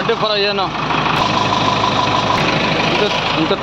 Twenty four है ना। उनको